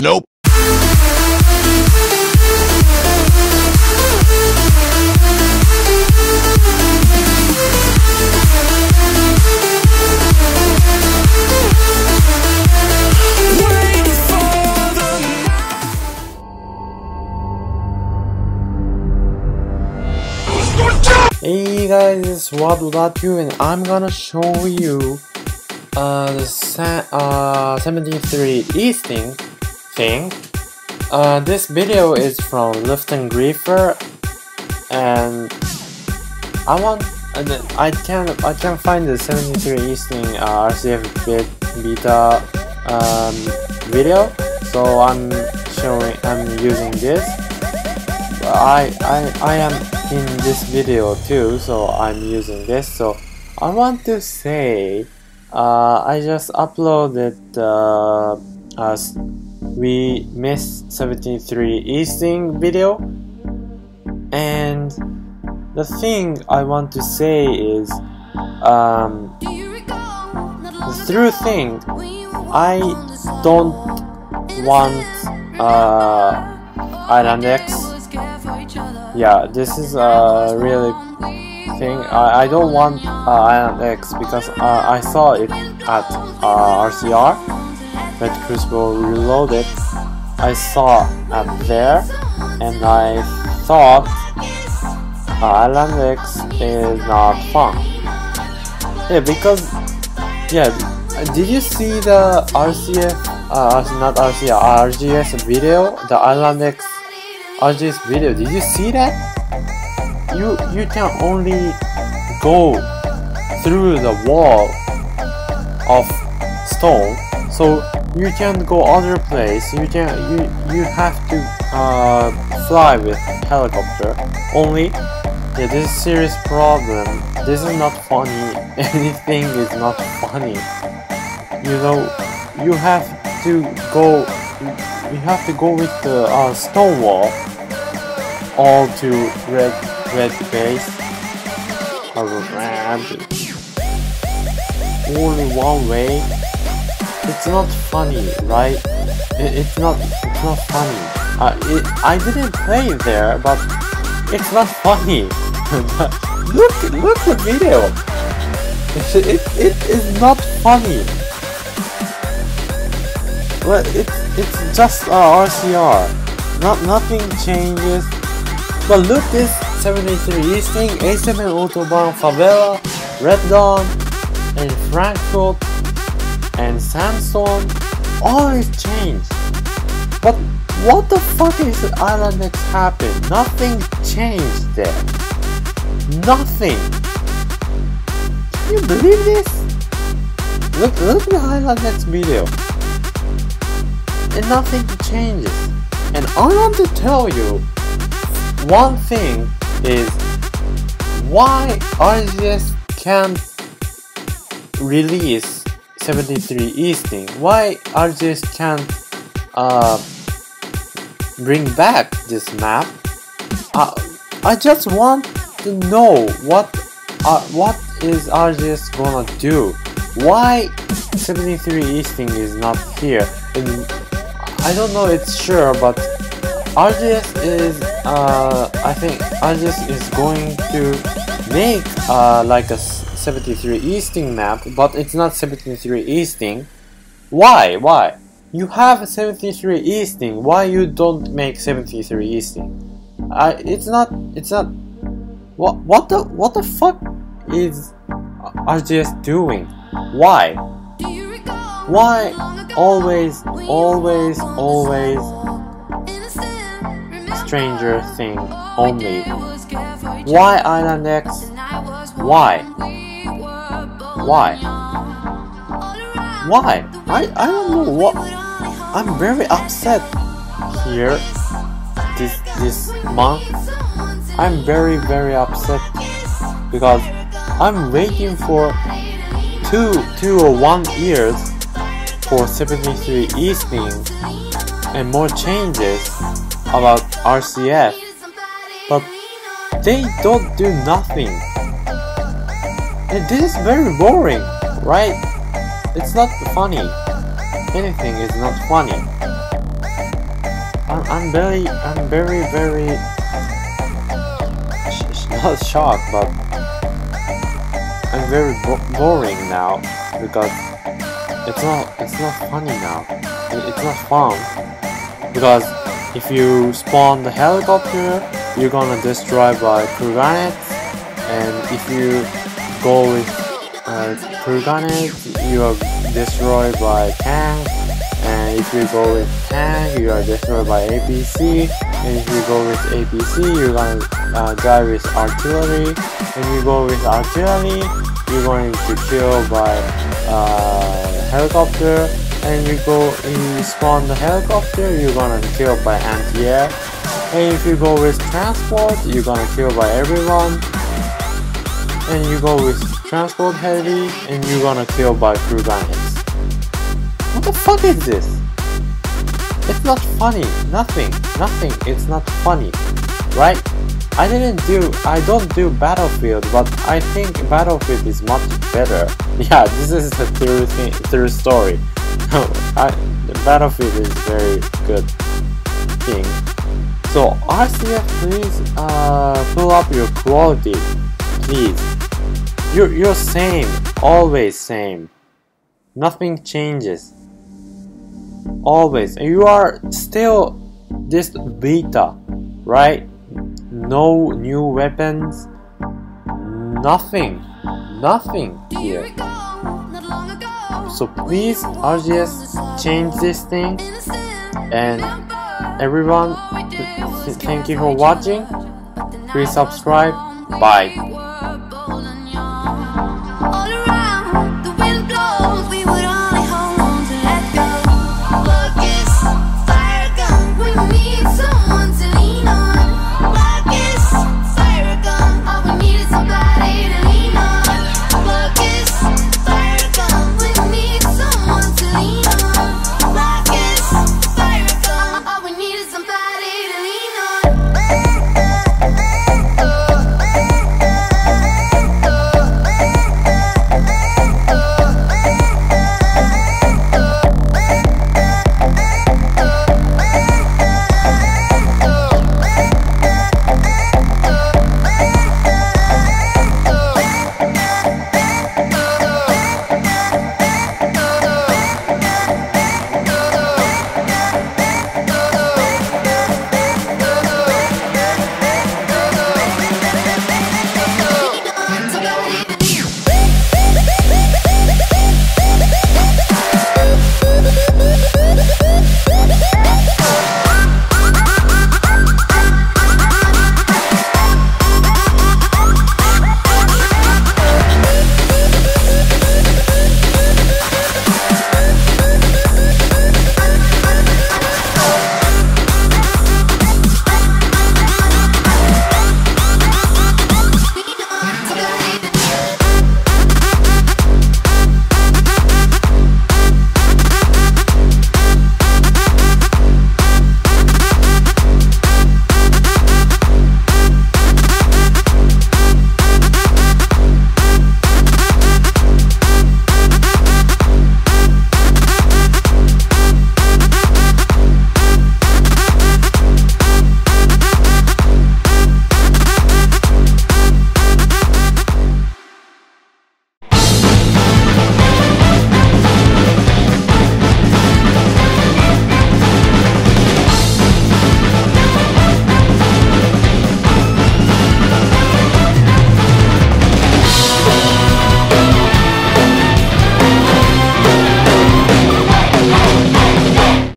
Nope. Hey guys, it's Rob without and I'm gonna show you uh, the uh, 73 Easting thing. Uh, this video is from Lifton Griefer and I want I can't I can't find the 73 Easting uh, RCF bit beta um, video so I'm showing I'm using this I, I, I am in this video too, so I'm using this. So I want to say, uh, I just uploaded uh, we missed 73 Easting video, and the thing I want to say is, um, the true thing, I don't want uh, Island X. Yeah this is a really thing. I, I don't want uh, Island X because uh, I saw it at uh, RCR Red Crucible Reloaded I saw up there and I thought Island X is not fun yeah because yeah did you see the RCF uh, not RCR RGS video the Island X RJ's video. Did you see that? You you can only go through the wall of stone, so you can't go other place. You can you you have to uh, fly with helicopter. Only yeah, this is serious problem. This is not funny. Anything is not funny. You know, you have to go. You have to go with the uh, stone wall all to red red base around only one way it's not funny right? It, it's not it's not funny. Uh, it, I didn't play there but it's not funny. Look look the video. It, it, it is not funny. But it, it's just uh, RCR not nothing changes. But look this 73 Easting, A7 Autobahn, Favela, Red Dawn, and Frankfurt, and Samsung always is changed. But what the fuck is Island X happen? Nothing changed there. Nothing. Can you believe this? Look, look at the Island X video. And nothing changes. And I want to tell you one thing is why RGS can't release 73 Easting? Why RGS can't uh, bring back this map? Uh, I just want to know what uh, what is RGS gonna do? Why 73 Easting is not here? And I don't know it's sure, but RGS is, uh, I think RGS is going to make uh, like a 73 Easting map, but it's not 73 Easting. Why? Why? You have 73 Easting. Why you don't make 73 Easting? I. it's not. It's not. What? What the? What the fuck is RGS doing? Why? Why always, always, always Stranger Thing only. Why Island X? Why? Why? Why? I, I don't know what I'm very upset here this this month. I'm very very upset because I'm waiting for two two or one years for 73 Easting and more changes about RCF, but they don't do nothing. And this is very boring, right? It's not funny. Anything is not funny. I'm very, I'm very, very not shocked, but I'm very bo boring now because it's not, it's not funny now. It's not fun because if you spawn the helicopter, you're gonna destroy by grenades, and if you go with uh, grenades, you are destroyed by tank, and if you go with tank, you are destroyed by APC, and if you go with APC, you're gonna uh, die with artillery, and you go with artillery, you're going to kill by uh, helicopter, and you go and you spawn the helicopter, you're gonna kill by anti-air. And if you go with transport, you're gonna kill by everyone. And you go with transport heavy, and you're gonna kill by crew grenades. What the fuck is this? It's not funny. Nothing. Nothing. It's not funny. Right? I didn't do, I don't do Battlefield, but I think Battlefield is much better. Yeah, this is the true, thing, true story. I, Battlefield is very good thing. So RCF, please uh, pull up your quality, please. You're you're same, always same. Nothing changes. Always, you are still this beta, right? No new weapons, nothing, nothing here. So please RGS change this thing. And everyone thank you for watching. please subscribe. bye